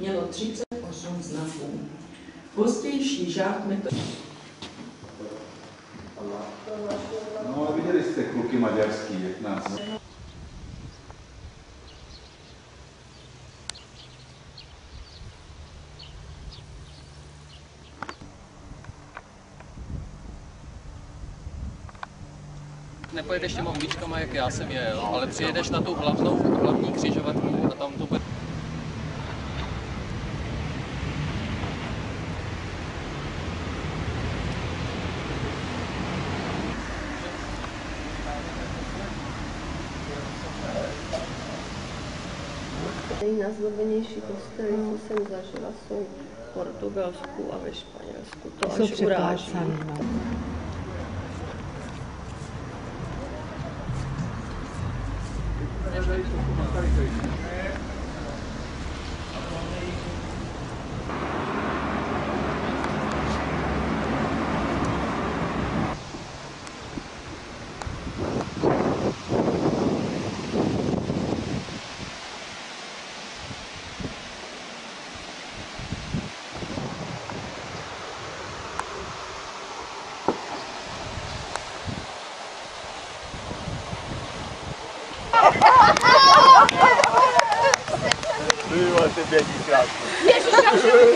mělo 38 znaků. Pozdější žák metod... No, viděli jste kluky maďarský, jak nás. Nepojedeš těma uličkama, jak já jsem jel, ale přijedeš na tu hlavnou, hlavní křižovatku a tam to bude... Nejnazdobenější kostely, co jsem zažila, jsou v Portugalsku a ve Španělsku. To Jsou až uráží.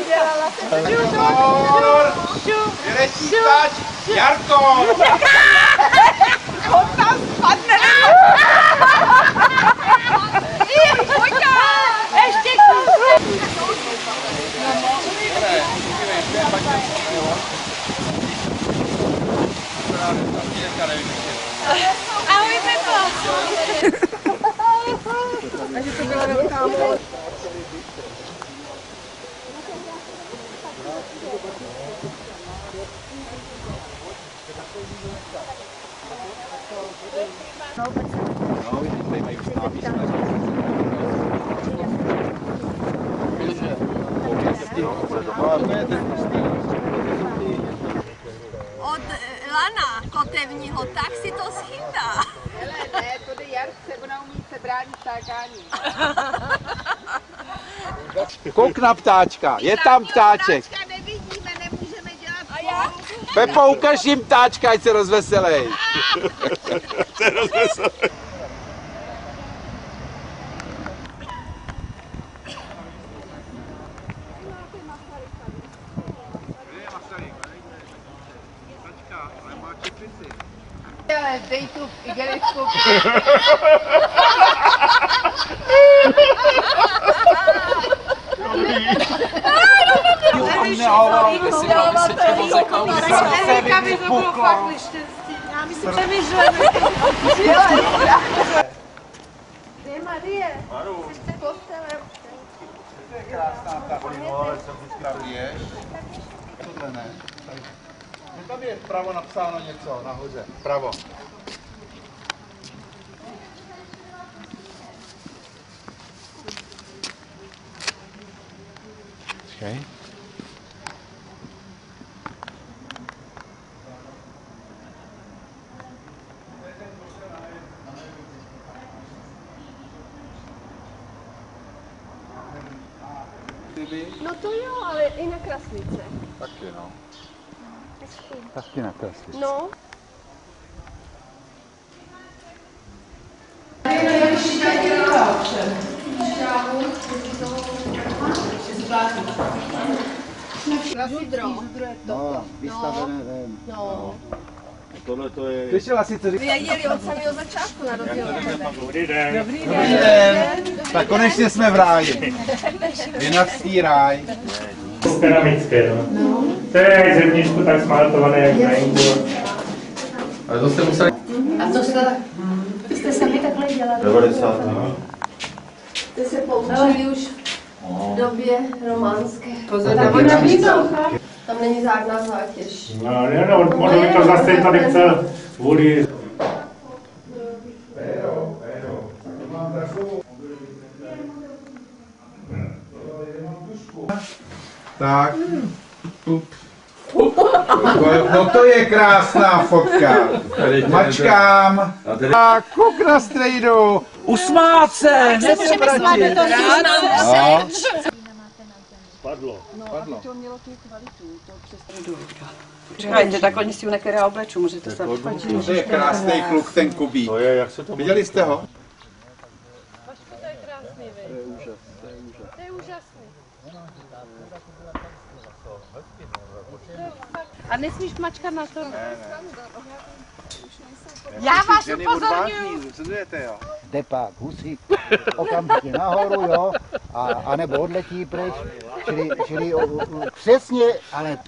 přeplácaný. No. Od eh, lana kotevního, tak si to schytá. Hele, ne, to jde Jarce, ona umí se bránit tákání. Kouk na ptáčka, je tam ptáček. Ptáčka nevidíme, nemůžeme dělat A já? Pepo, ukaž jim ptáčka, ať se rozveselej. Ale dej tu igelitku. Aby si mal vysvětlit vozeka, Erika by to bylo fakt neštěstí. Já myslím, že myšleno. Kde je Marie? Jste kostelem. To je krásná ta ale co ty ješ? Tohle ne. Tam je vpravo napsáno něco, nahoře. Vpravo. Okay. No to jo, ale i na Krasnice. Taky no. Taky na krásně. No, Žudro. No, vystavené ven. No. Tohle to je... Slyšela si, co říká? Věděli od samého začátku na rozdíl od tebe. Dobrý den. Dobrý den. Tak konečně jsme v ráji. Vinařský ráj. keramické, no. To je jak zevnitřku tak smaltované, jak na Indu. Ale to jste museli... A to jste, to jste sami takhle dělali? 90. No. Jste se poučili už v době románské. Pozor na víno. Tam není žádná zátěž. No, ne, no, on by to zase tady chcel kvůli Tak. No to je krásná fotka. Mačkám. Tak, kouk na strejdu. Usmát se. Přesně, my jsme to No. Padlo. Čekajte, tak oni si ju nekera obleču, můžete se vypadit. To je krásný kluk, ten Kubík. To je, jak se to Viděli jste ho? To je krásný, vy. To je úžas, to je úžas. To je úžasný. A nesmíš mačkat na to. Já vás upozorňuju. Depák, husí okamžitě nahoru, jo, a, a nebo odletí pryč, čili, čili o, o, přesně, ale